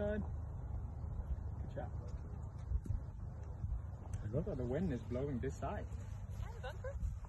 side. Good how The wind is blowing this side. Yeah.